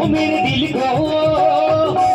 ओ मेरे दिल उदास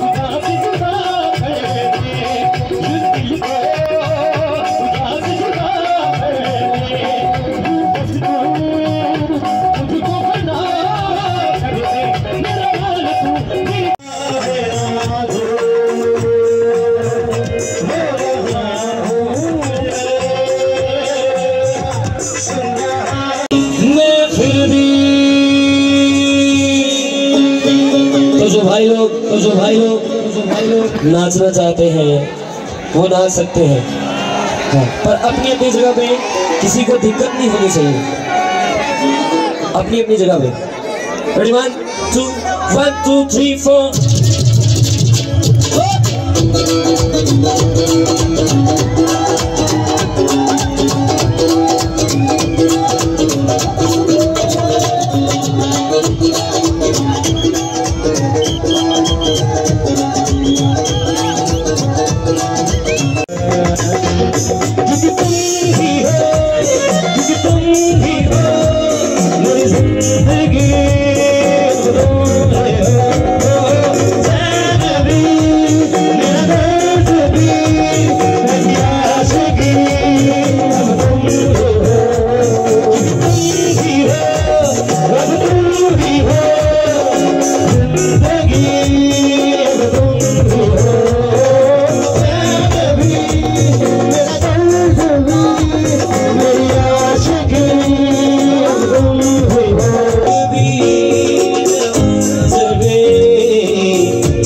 तो जो भाई लोग तो जो भाई लोग तो जो भाई लोग नाचना चाहते हैं वो नाच सकते हैं। हाँ, पर अपनी अपनी जगह पे किसी को दिक्कत नहीं होनी चाहिए। अपनी अपनी जगह पे। Ready one two one two three four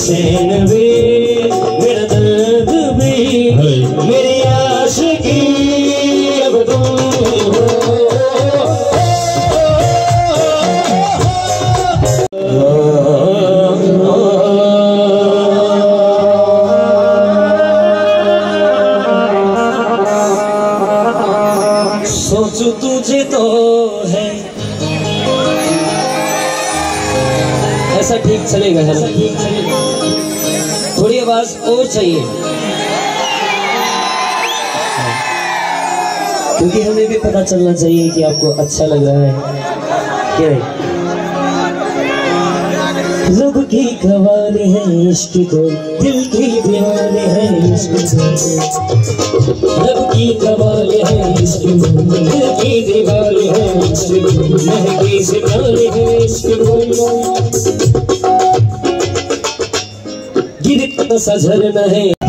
चैन भी मेरा दर्द भी मेरी आशिकी। अब तुम ही। सोचू तुझे तो है। ऐसा ठीक चलेगा ना? थोड़ी आवाज़ और चाहिए। क्योंकि हमें भी पता चलना चाहिए कि आपको अच्छा लग रहा है। क्या? है रब की कवाली है, इश्क को दिल की दीवानी है, इश्क को रब की कवाली है, इश्क को दिल की दीवानी है, इश्क को। महकी से प्यारी है, इश्क गिरता सा झरना है।